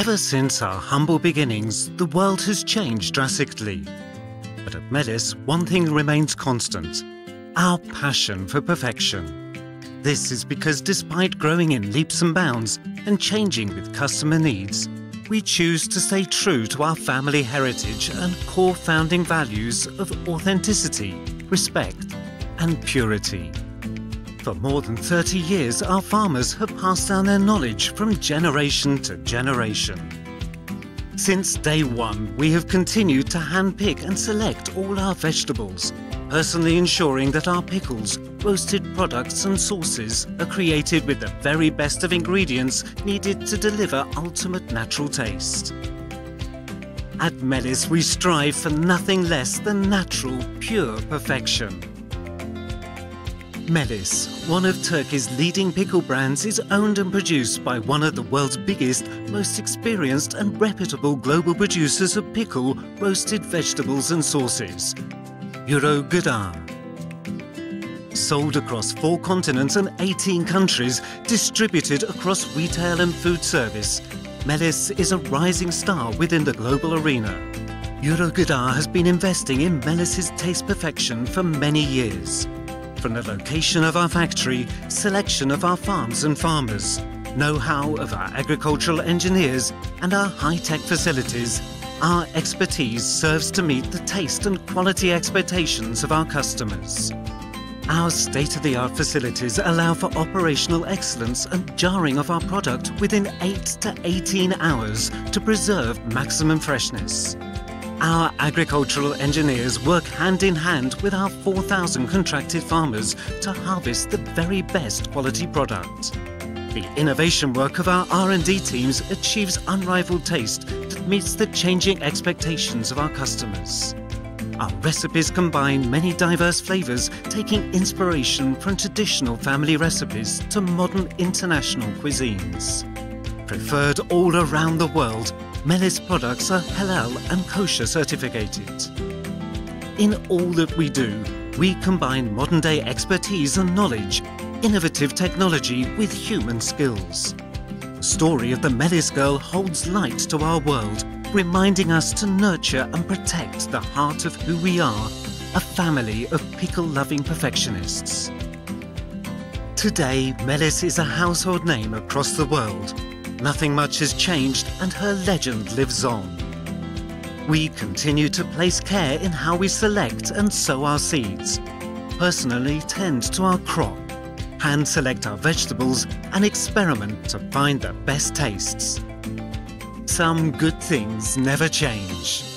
Ever since our humble beginnings, the world has changed drastically. But at Melis, one thing remains constant our passion for perfection. This is because despite growing in leaps and bounds and changing with customer needs, we choose to stay true to our family heritage and core founding values of authenticity, respect, and purity. For more than 30 years, our farmers have passed down their knowledge from generation to generation. Since day one, we have continued to handpick and select all our vegetables, personally ensuring that our pickles, roasted products and sauces are created with the very best of ingredients needed to deliver ultimate natural taste. At Melis, we strive for nothing less than natural, pure perfection. Melis, one of Turkey's leading pickle brands, is owned and produced by one of the world's biggest, most experienced and reputable global producers of pickle, roasted vegetables and sauces, Euro. Sold across four continents and 18 countries, distributed across retail and food service, Melis is a rising star within the global arena. Euro Gıda has been investing in Melis's taste perfection for many years. From the location of our factory, selection of our farms and farmers, know-how of our agricultural engineers and our high-tech facilities, our expertise serves to meet the taste and quality expectations of our customers. Our state-of-the-art facilities allow for operational excellence and jarring of our product within 8 to 18 hours to preserve maximum freshness. Our agricultural engineers work hand in hand with our 4,000 contracted farmers to harvest the very best quality product. The innovation work of our R&D teams achieves unrivaled taste that meets the changing expectations of our customers. Our recipes combine many diverse flavours, taking inspiration from traditional family recipes to modern international cuisines. Preferred all around the world, Melis products are halal and kosher certificated. In all that we do, we combine modern day expertise and knowledge, innovative technology with human skills. The story of the Melis girl holds light to our world, reminding us to nurture and protect the heart of who we are, a family of pickle-loving perfectionists. Today, Melis is a household name across the world, Nothing much has changed and her legend lives on. We continue to place care in how we select and sow our seeds, personally tend to our crop, hand select our vegetables and experiment to find the best tastes. Some good things never change.